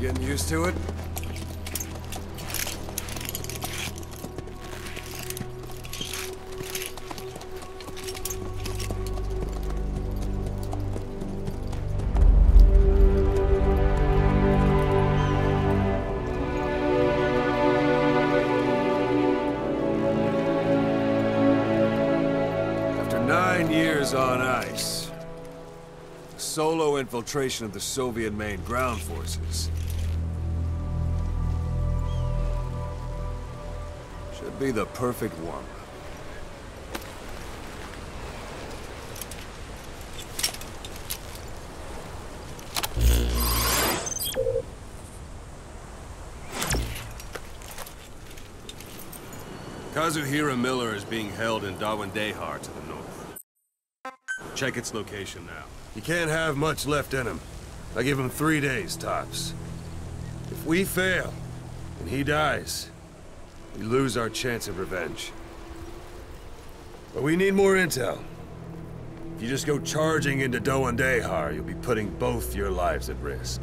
Getting used to it? After nine years on ice, solo infiltration of the Soviet main ground forces Should be the perfect warm-up. Kazuhira Miller is being held in Dawandehar to the north. Check its location now. He can't have much left in him. I give him three days, tops. If we fail, and he dies, we lose our chance of revenge. But we need more intel. If you just go charging into Dawandehar, you'll be putting both your lives at risk.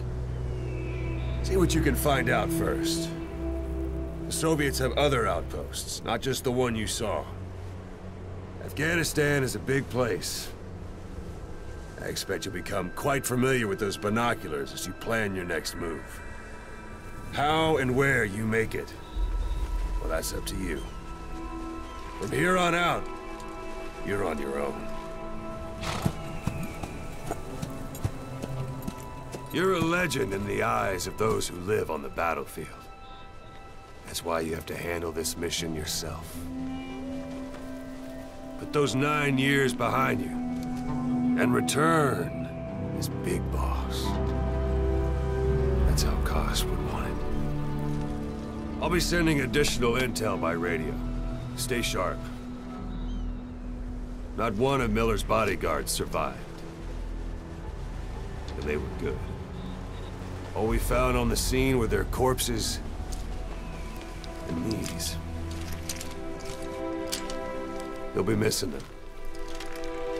See what you can find out first. The Soviets have other outposts, not just the one you saw. Afghanistan is a big place. I expect you'll become quite familiar with those binoculars as you plan your next move. How and where you make it, that's up to you. From here on out, you're on your own. You're a legend in the eyes of those who live on the battlefield. That's why you have to handle this mission yourself. Put those nine years behind you, and return as Big Boss. That's how Kaz would want it. I'll be sending additional intel by radio. Stay sharp. Not one of Miller's bodyguards survived. And they were good. All we found on the scene were their corpses and knees. You'll be missing them.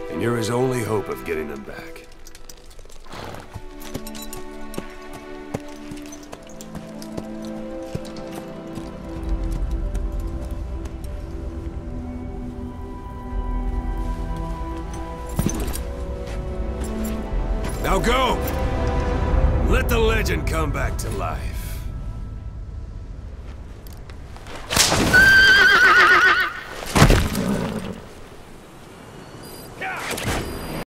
And you're his only hope of getting them back. Now go! Let the legend come back to life.